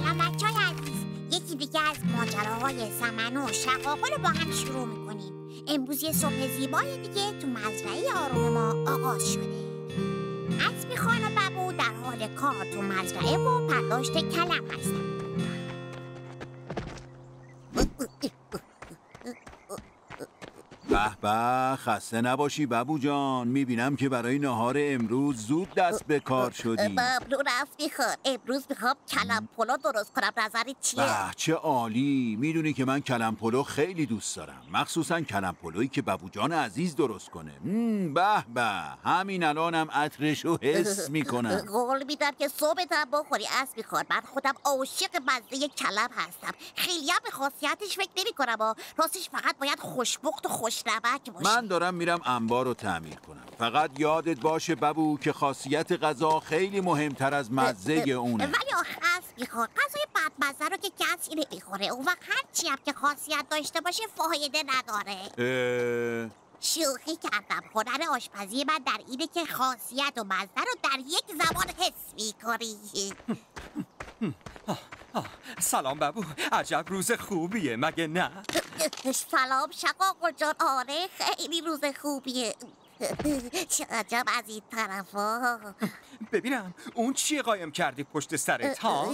سلام بچه های عزیز. یکی دیگه از ماجراهای سمن و شقاقل با هم شروع می‌کنیم. امروز یه صبح زیبای دیگه تو مزرعه آروم ما آغاز شده. اسبی خان و ببو در حال کار تو مزرعه و پرداشت کلم هستن به به خسته نباشی ببو جان. می‌بینم که برای نهار امروز زود دست به کار شدی. ببرو رفتی خود امروز می‌خوام کلم پلو درست کنم. نظرت چیه؟ به چه عالی. می‌دونی که من کلم پلو خیلی دوست دارم. مخصوصا کلم پلویی که ببو جان عزیز درست کنه. مم، به به. همین الانم عطرش رو حس می‌کنم. قول میدم که صبح هم بخوری اسبی خان من خودم عاشق مزه کلم هستم. خیلی هم به خاصیتش فکر نمی کنم راستش فقط باید خوشبخت و خوشنمک باشی من دارم میرم انبار رو تعمیر کنم. فقط یادت باشه ببو که خاصیت غذا خیلی مهمتر از مزه اونه. ولی اسبی خان غذای بدمزه رو که کسی نمی‌خوره اون وقت هرچی هم که خاصیت داشته باشه فایده نداره. اه، شوخی کردم. هنر آشپزی من در اینه که خاصیت و مزه رو در یک زمان حس می‌کنی. سلام ببو عجب روز خوبیه مگه نه؟ سلام شقاق جان. آره خیلی روز خوبیه. چه عجب از این طرفا ببینم اون چیه قایم کردی پشت سرت ها؟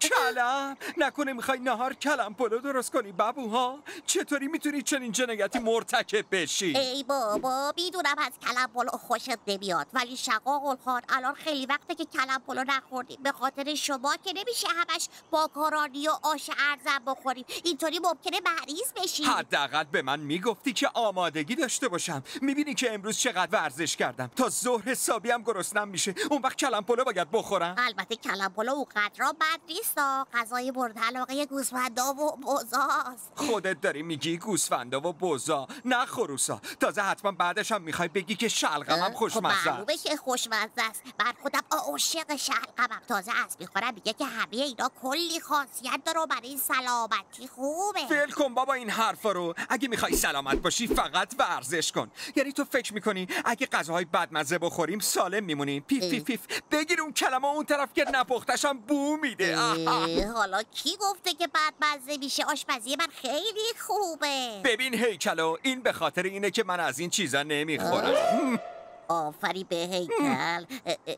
کلم. نکنه می‌خوای نهار کلم پلو درست کنی ببو ها؟ چطوری می‌تونی چنین جنایتی مرتکب بشی؟ ای بابا می‌دونم از کلم پلو خوشت نمیاد ولی شقاقل خان الان خیلی وقته که کلم پلو نخوردیم. به خاطر شما که نمیشه همش ماکارانی و آش ارزن بخوریم. اینطوری ممکنه مریض بشی. حداقل به من می‌گفتی که آمادگی داشته باشم. می‌بینی که امروز چقدر ورزش کردم. تا ظهر حسابی هم گرسنم میشه. اون وقت کلم پلو باید بخورم. البته کلم پلو اونقدر بد نیست غذای مورد علاقه گوسفندا و بزاست خودت داری میگی گوسفندا و بزا نه خروسا. تازه حتما بعدش هم می‌خوای بگی که شلغمم خب خوشمزه معلومه که خوشمزه است. من خودم عاشق شلغمم. تازه از می‌خورم میگه که همه اینا کلی خاصیت داره برای سلامتی خوبه. ول کن بابا این حرفا رو. اگه می‌خوای سلامت باشی فقط ورزش کن. یعنی تو فکر می‌کنی اگه غذاهای بدمزه بخوریم سالم میمونیم. پیف پیف پیف. بگیر اون کلمه اون طرف که نپختش هم بو میده. حالا کی گفته که بعد مزه میشه؟ آشپزی من خیلی خوبه. ببین هیکلو این به خاطر اینه که من از این چیزا نمی‌خورم. آفری به هیکل.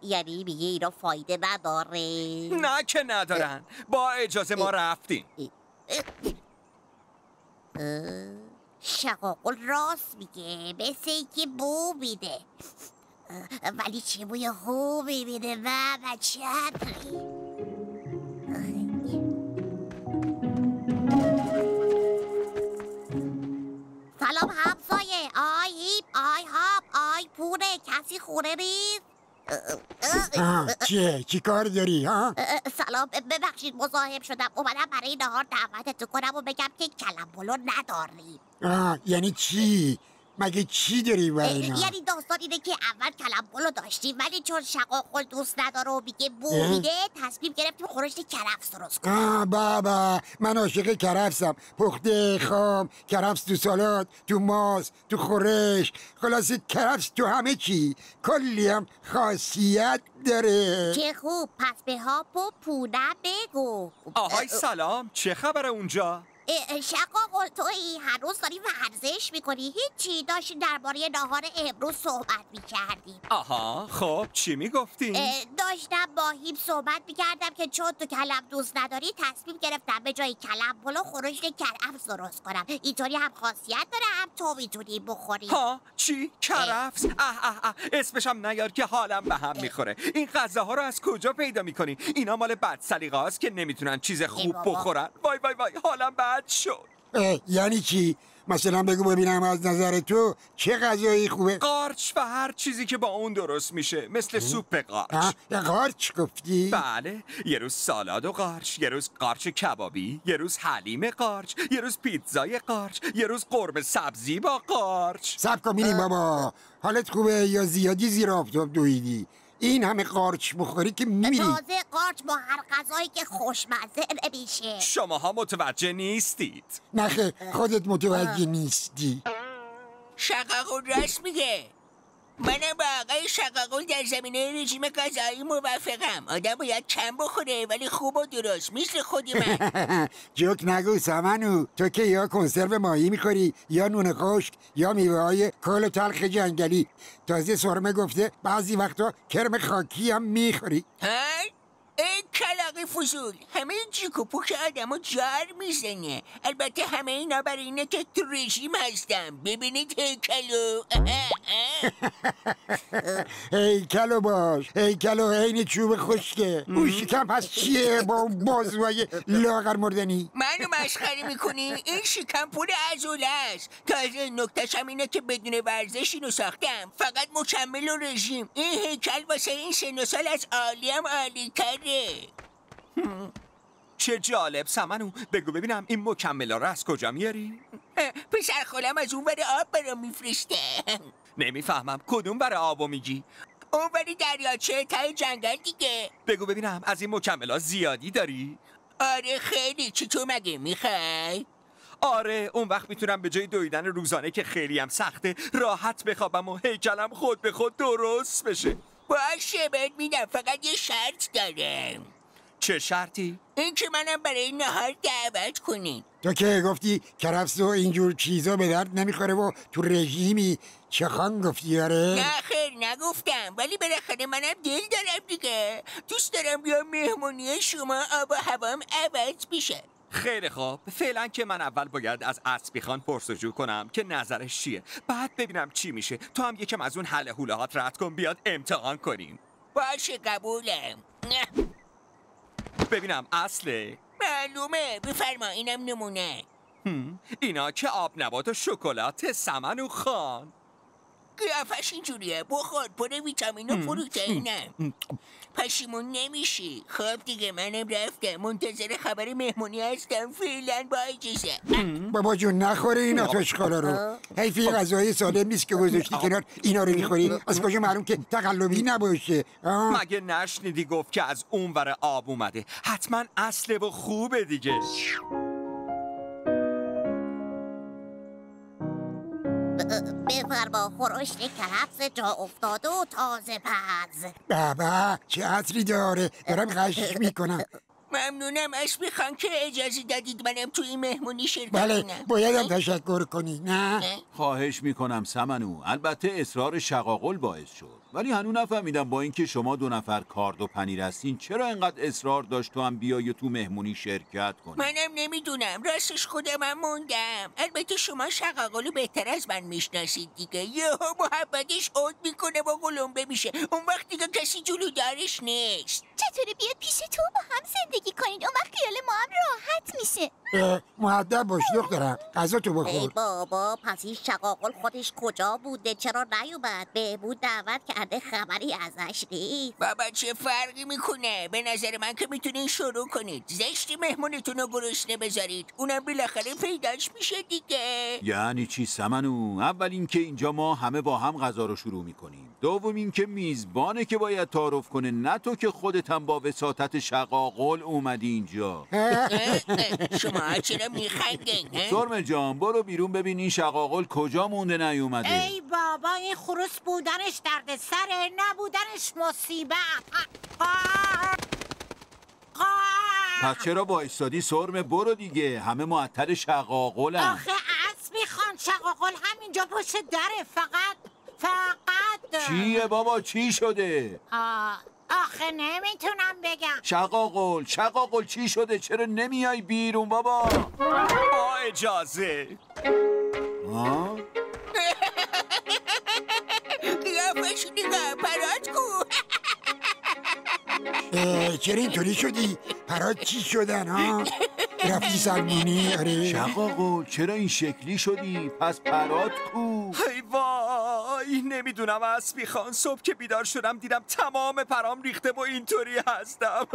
یعنی میگه اینا فایده نداره. نه که ندارن. با اجازه ما رفتیم. شقاقل راست میگه. مثل اینکه بو میده. ولی چه بوی خوبی میده و و چه عطری. سلام همسایه. آی هیپ آی هاپ آی پونه کسی خونه نیست؟ چیه چی کار داری ها؟ سلام ببخشید مزاحم شدم. اومدم برای نهار دعوتتون کنم و بگم که کلم پلو نداریم. آه یعنی چی؟ مگه چی داری برای اه، اینا؟ یعنی داستان اینه که اول کلم پلو داشتیم ولی چون شقاقل دوست نداره و میگه بو؟ میده تصمیم گرفتیم خورشت کرفس درست کنیم. آه بابا من عاشق کرفسم. پخته خام کرفس تو سالاد تو ماس تو خورش خلاصه کرفس تو همه چی. کلی هم خاصیت داره. چه خوب. پس به هاپ و پونه بگو. آهای سلام. چه خبره اونجا؟ اه، شقاقل توی هنوز داری ورزش می‌کنی؟ هیچی. داشتیم درباره نهار امروز صحبت می‌کردیم آها. خب چی می‌گفتی؟ داشتم با هیپ صحبت می‌کردم که چون تو کلم دوست نداری تصمیم گرفتم به جای کلم پلو خورشت کرفس درست کنم. اینطوری هم خاصیت داره هم تو می‌تونی بخوری. ها؟ چی؟ کرفس؟ اه. اه اه اسمش هم نیار که حالم به هم می‌خوره. این غذاها رو از کجا پیدا می‌کنی؟ اینا مال بد هاست که نمی‌تونن چیز خوب. بخورن. وای وای وای. حالم بد شد. یعنی چی؟ مثلا بگو ببینم از نظر تو چه غذایی خوبه؟ قارچ و هر چیزی که با اون درست میشه مثل سوپ قارچ. قارچ گفتی؟ بله یه روز سالاد و قارچ یه روز قارچ کبابی یه روز حلیم قارچ یه روز پیتزای قارچ یه روز قرمه سبزی با قارچ. سب کن بابا حالت خوبه یا زیادی زیر آفتاب دویدی؟ این همه قارچ بخوری که میمیری. تازه قارچ با هر غذایی که خوشمزه نمیشه. شماها متوجه نیستید. نخه خودت متوجه نیستی. شقاقون راست میگه منم با آقای شقاقل در زمینه رژیم غذایی موافقم. آدم باید کم بخوره ولی خوب و درست. مثل خود من. جوک نگو سمنو. تو که یا کنسرو ماهی می‌خوری یا نون خشک یا میوه های کل و تلخ جنگلی. تازه سرمه گفته بعضی وقتا کرم خاکی هم می‌خوری؟ ای کلاقی فضول. همه جیک و پوک آدم رو جار می‌زنه. البته همه اینا برای اینه که تو رژیم هستم ببینید هیکلو هیکلو باش. هیکلو عین چوب خشکه. اون شکم پس چیه با اون بازوهای لاغر مردنی؟ منو مسخره می‌کنی؟ این شکم پر عضله است. تازه نکتش هم اینه که بدون ورزش اینو ساختم. فقط مکمل و رژیم. این هیکل واسه این سن و سال از عالیم عالی تره چه جالب سمنو بگو ببینم این مکملا رو از کجا میاری؟ پسر خالم از اون ور آب برام میفرسته نمی‌فهمم کدوم برای آبو میگی؟ اون وری دریاچه تای جنگل دیگه بگو ببینم از این مکملا زیادی داری؟ آره خیلی چی تو مگه می‌خوای؟ آره اون وقت می‌تونم به جای دویدن روزانه که خیلی هم سخته راحت بخوابم و هیکلم خود به خود درست بشه باشه بهت میدم. فقط یه شرط دارم چه شرطی؟ این که منم برای نهار دعوت کنین تو که گفتی کرفس و اینجور چیزا به درد نمی‌خوره و تو رژیمی. چه خان گفتی آره؟ نه خیر نگفتم. ولی بالاخره منم دل دارم دیگه. دوست دارم بیام مهمونی شما آب و هوام عوض بشه. خیلی خوب. فعلا که من اول باید از اسبی خان پرسجو کنم که نظرش چیه. بعد ببینم چی میشه. تو هم یکم از اون حله هولهات رد کن بیاد امتحان کنیم. باشه قبولم. ببینم اصله. معلومه. بفرما اینم نمونه. هم، اینا که آب نبات و شکلات سمن و خان. قیافش اینجوریه. بخور پر ویتامین و پروتئینم پشیمون نمیشی. خب دیگه منم رفتم. منتظر خبر مهمونی هستم. فعلا با اجازه بابا جون نخوره این آتشکالا رو. حیفی غذای سالم نیست که گذاشتی کنار. اینا رو می‌خوری. از کجا معلوم که تقلبی نباشه؟ مگه نشنیدی گفت که از اون ور آب اومده؟ حتما اصله و خوبه دیگه. بفرما خورشت کرفس جا افتاده و تازه پز بابا چه عطری داره؟ دارم غش می‌کنم. ممنونم اسبی خان که اجازه دادید منم توی این مهمونی شرکت بله کنم. بایدم تشکر کنی نه؟ نه؟ خواهش می‌کنم سمنو. البته اصرار شقاقل باعث شد. ولی هنو نفهمیدم با اینکه شما دو نفر کارد و پنیر هستین چرا اینقدر اصرار داشت تو هم بیای و تو مهمونی شرکت کنی؟ منم نمی‌دونم. راستش خودم هم موندم. البته شما شقاقلو بهتر از من می‌شناسید دیگه. یهو محبتش عود می‌کنه و قلمبه میشه. اون وقت دیگه کسی جلو دارش نیست. چطوره بیاد پیش تو؟ با هم زندگی کنید اون وقت خیال ما هم راحت میشه. اه، مؤدب باش دخترم. غذا تو ای بخور بابا پس این شقاقل خودش کجا بوده؟ چرا نیومد؟ بهبود دعوت کرده خبری ازش نیست. بابا چه فرقی می‌کنه؟ به نظر من که می‌تونین شروع کنید. زشتی مهمونتون رو گرسنه بذارید. اونم بالاخره پیداش میشه دیگه. یعنی چی سمنو؟ اول اینکه اینجا ما همه با هم غذا رو شروع می‌کنیم. دوم اینکه میزبانه که باید تعارف کنه. نه تو که خودت هم با وساطت شقاقل اومدی اینجا. شما چرا میخندین اه؟ سرم جان برو بیرون ببین این شقاقل کجا مونده نیومده. ای بابا این خروس بودنش درد سره نبودنش مصیبت. آه. پس چرا با استادی سرم؟ برو دیگه همه معطل شقاقلن. آخه اسبی خان شقاقل همینجا پشت دره فقط فقط. چیه بابا؟ چی شده؟ آه، آخه نمی‌تونم بگم. شقاقل شقاقل چی شده؟ چرا نمیای بیرون بابا؟ با اجازه. ها؟ قیافش نگاه پرات کو چرا اینطوری شدی؟ پرات چی شدن ها؟ رفتی سلمونی آره. شقاقل چرا این شکلی شدی؟ پس پرات کو. نمی‌دونم اسبی خان صبح که بیدار شدم دیدم تمام پرام ریخته و اینطوری هستم.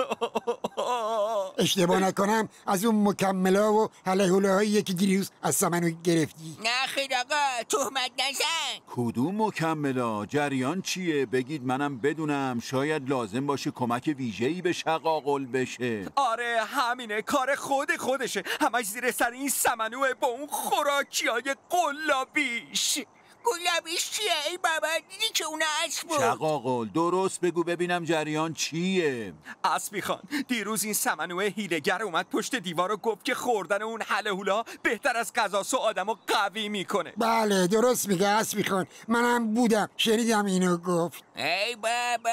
اشتباه نکنم از اون مکملا و هله هایی که دیروز از سمنو گرفتی. نه خیر آقا تهمت نزن. کدوم مکملا؟ جریان چیه؟ بگید منم بدونم شاید لازم باشه کمک ویژه‌ای به شقاقل بشه. آره همینه کار خود خودشه. همش زیر سر این سمنوه با اون خوراکی های قلابیش. گلابیش چیه؟ ای بابا دیدی که اون اسب بود؟ شقاقل درست بگو ببینم جریان چیه. اسبی خان دیروز این سمنوه هیلگر اومد پشت دیوار و گفت که خوردن اون حله هولا بهتر از غذاست و آدمو قوی می‌کنه. بله درست میگه اسبی خان. منم بودم شنیدم اینو گفت. ای بابا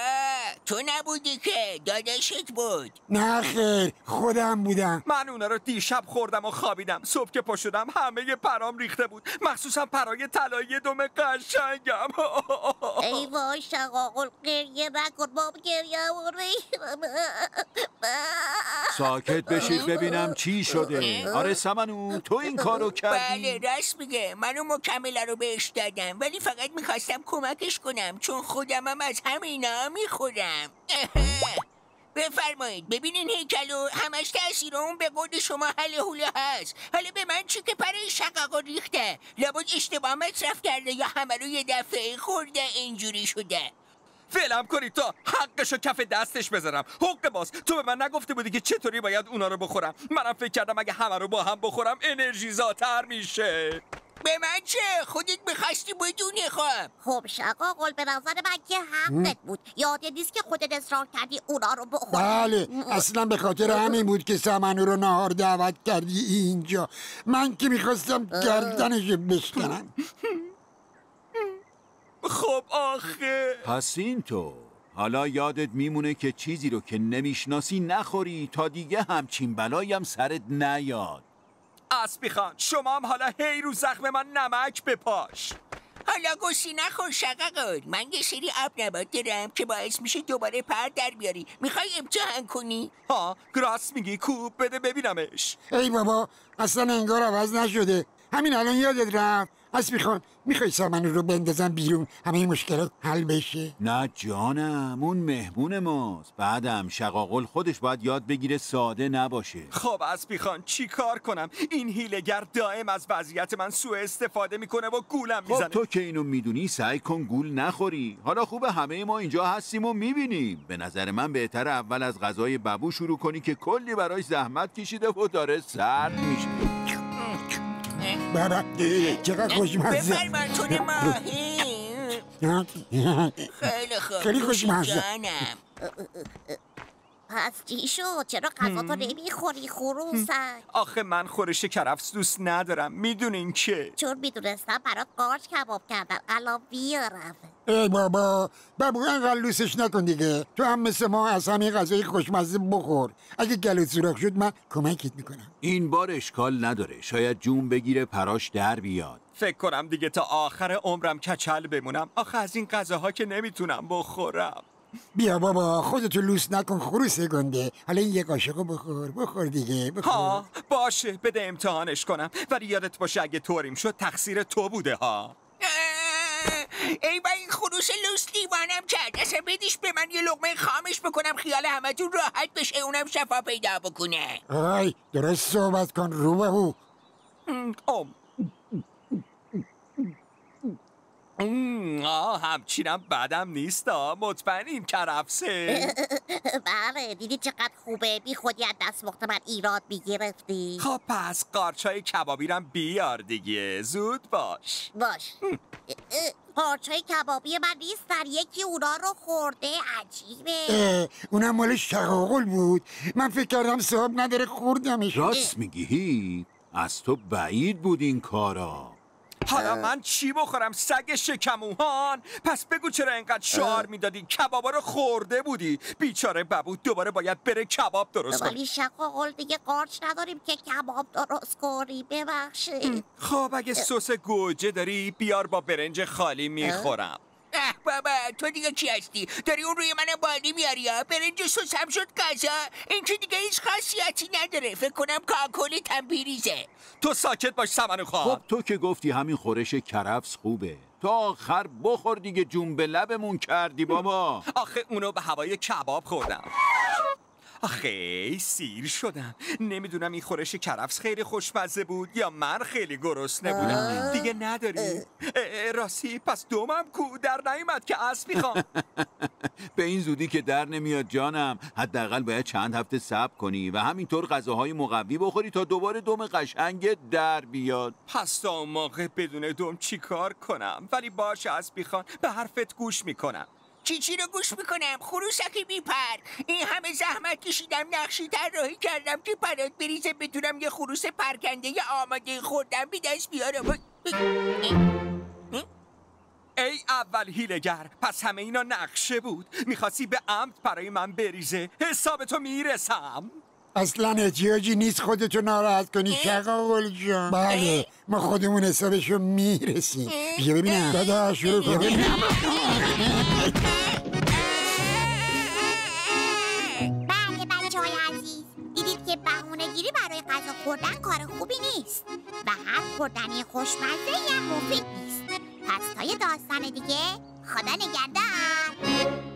تو نبودی که داداشت بود. نه خیر خودم بودم. من اونا رو دیشب خوردم و خوابیدم. صبح که پا شدم همه پرام ریخته بود. مخصوصا پرای طلایی دم قشنگم. ای وای شقاقل گریه نکن باب گریه ساکت بشید ببینم چی شده. آره سمنو تو این کارو بله کردی. راست میگه. من اون مکمله رو بهش دادم ولی فقط می‌خواستم کمکش کنم چون خودمم از همینا می‌خورم. بفرمایید ببینین هیکلو همش تاثیر اون به قول شما حل حوله هست. حالا به من چی که پره شقاقا ریخته؟ لابد اشتباه مصرف کرده یا همه رو یه دفعه خورده اینجوری شده؟ فعلم کنید تا حقشو کف دستش بذارم. حق باز تو به من نگفته بودی که چطوری باید اونا رو بخورم. منم فکر کردم اگه همه رو با هم بخورم انرژی زاتر میشه. به من چه؟ خودت می‌خواستی بدونی خب خب شقاقل به نظر من که حقت بود. یادت نیست که خودت اصرار کردی اونا رو بخوری. بله اصلا به خاطر همین بود که سمنو رو نهار دعوت کردی اینجا. من که می‌خواستم گردنش بشکنم. خب آخه. پس این تو. حالا یادت میمونه که چیزی رو که نمی‌شناسی نخوری تا دیگه همچین بلایی هم سرت نیاد. اسبی خان شما هم حالا هی رو زخم من نمک بپاش. حالا گوشی نخور شقاقل من یه سری آب نبات دارم که باعث میشه دوباره پر در بیاری. می‌خوای امتحان کنی؟ ها گراس میگی کوب بده ببینمش. ای بابا اصلا انگار عوض نشده. همین الان یادت رفت. اسبی خان می‌خوای سمنو رو بندازم بیرون همه این مشکلات حل بشه؟ نه جانم اون مهمون ماست. بعدم شقاقل خودش باید یاد بگیره ساده نباشه. خب اسبی خان چی کار کنم؟ این هیلگر دائم از وضعیت من سوء استفاده می‌کنه و گولم خب می‌زنه. تو که اینو می‌دونی سعی کن گول نخوری. حالا خوبه همه ما اینجا هستیم و می‌بینیم. به نظر من بهتر اول از غذای ببو شروع کنی که کلی براش زحمت کشیده و داره سرد میشه. بابا چقدر خوشمزه بفرمان ماهی خیلی خوب خیلی خوشمزه. پس چی شد چرا غذا تو نمی‌خوری خروسک آخه من خورش کرفس دوست ندارم. می‌دونین که چون می‌دونستم برات قارچ کباب کردن الان بیارم. ای بابا بابا انقدر لوسش نکن دیگه. تو هم مثل ما از همین غذای خوشمزه بخور. اگه گلوت سوراخ شد من کمکت می‌کنم. این بار اشکال نداره. شاید جون بگیره پراش در بیاد. فکر کنم دیگه تا آخر عمرم کچل بمونم. آخه از این غذاها که نمی‌تونم بخورم. بیا بابا خودتو لوس نکن خروس گنده حالا این یه قاشقو بخور بخور دیگه بخور. ها باشه بده امتحانش کنم. ولی یادت باشه اگه طوریم شد تقصیر تو بوده ها. ای با این خروس لوس دیوانم کرد اصلا بدیش به من یه لقمه خامش بکنم خیال همتون راحت بشه اونم شفا پیدا بکنه. آی درست صحبت کن رو به رو آه همچینم بدم نیست. مطمئنیم کرفسه. بله دیدی چقدر خوبه بی خودی از دست من ایراد می‌گرفتی. خب پس قارچای کبابیرم بیار دیگه زود باش. باش. پارچای کبابی من نیستن یکی اونا رو خورده عجیبه. اونم مال شقاقل بود. من فکر کردم صاحب نداره خوردمش راست میگی هی از تو بعید بود این کارا. حالا من چی بخورم؟ سگ شکموهان. پس بگو چرا اینقدر شعار می‌دادی؟ کبابا رو خورده بودی. بیچاره ببو دوباره باید بره کباب درست کنه. ولی شقاقل دیگه قارچ نداریم که کباب درست کنی. ببخشید. خب اگه سس گوجه داری بیار با برنج خالی می‌خورم. بابا تو دیگه کی هستی؟ داری اون روی من بالی میاری یا برنج سوسم شد غذا این که دیگه هیچ خاصیتی نداره. فکر کنم کاکل تنبیریزه تو ساکت باش سمنو خب خواهد تو که گفتی همین خورش کرفس خوبه. تا آخر بخور دیگه جون به لبمون کردی بابا. آخه اونو به هوای کباب خوردم. آخه سیر شدم. نمی‌دونم این خورش کرفس خیلی خوشمزه بود یا من خیلی گرسنه بودم. دیگه نداری. اه، اه، راستی پس دومم کو در نیومد که اسب می‌خوام. به این زودی که در نمیاد جانم. حداقل باید چند هفته صبر کنی و همینطور غذاهای مقوی بخوری تا دوباره دم قشنگ در بیاد. پس تا اون موقع بدون دوم چیکار کنم؟ ولی باش اسبی خان به حرفت گوش می‌کنم. چی چی رو گوش می‌کنم؟ خروسک بیپر این همه زحمت کشیدم نقشی طراحی کردم که پرات بریزه بتونم یه خروس پرکنده یه آماده خوردم به دست بیارم ای اول هیلگر پس همه اینا نقشه بود. می‌خواستی به عمد برای من بریزه. حساب تو می‌رسم. اصلا احتیاجی نیست خودتو ناراحت کنی شقاقل جان. بله ما خودمون حسابشو می‌رسیم. بیا ببینم. دادا شروع کن خوردن کار خوبی نیست. و هر خوردنی خوشمزه هم مفید نیست. پس تا یه داستان دیگه. خدا نگهدار.